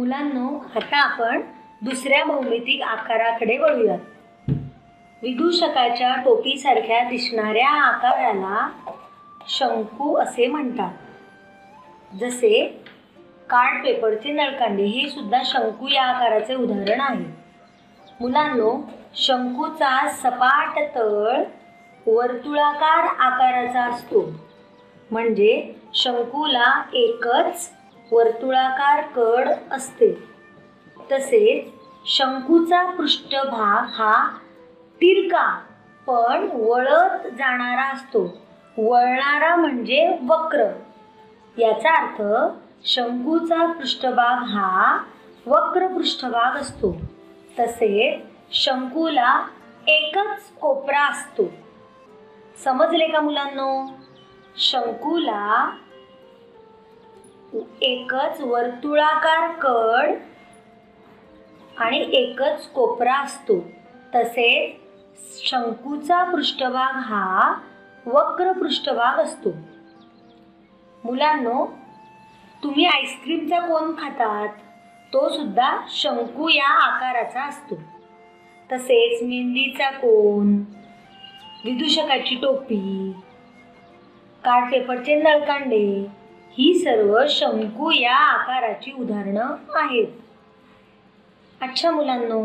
मुलांनो आता आपण दुसऱ्या भौमितिक आकाराकडे वळूयात. विदूषकाच्या टोपीसारख्या दिसणाऱ्या आकाराला शंकू असे म्हणतात. जसे कार्ड पेपरचे नळकांडे हे सुद्धा शंकू या आकाराचे उदाहरण आहे. मुलांनो शंकूचा सपाट तळ वर्तुळाकार आकाराचा असतो. म्हणजे शंकूला एकच वर्तुळाकार कड असते. तसेच शंकूचा पृष्ठभाग हा तिरका पण वळत जाणारा असतो. वळणारा म्हणजे वक्र. याचा अर्थ शंकूचा पृष्ठभाग हा वक्र पृष्ठभाग असतो. तसेच शंकूला एकच कोपरा असतो. समजले का मुलांनो? शंकूला एकच वर्तुळाकार कड आणि एकच कोपरा असतो. तसेच शंकूचा पृष्ठभाग हा वक्र पृष्ठभाग असतो. मुलांनो तुम्ही आईस्क्रीमचा कोण खातात? तो सुद्धा शंकू या आकाराचा असतो. तसेच मेहंदीचा कोण? विदूषकाची टोपी कार्ड पेपरचे नळकांडे ही सर्व शंकू या आकाराची उदाहरणं आहेत. अच्छा मुलांनो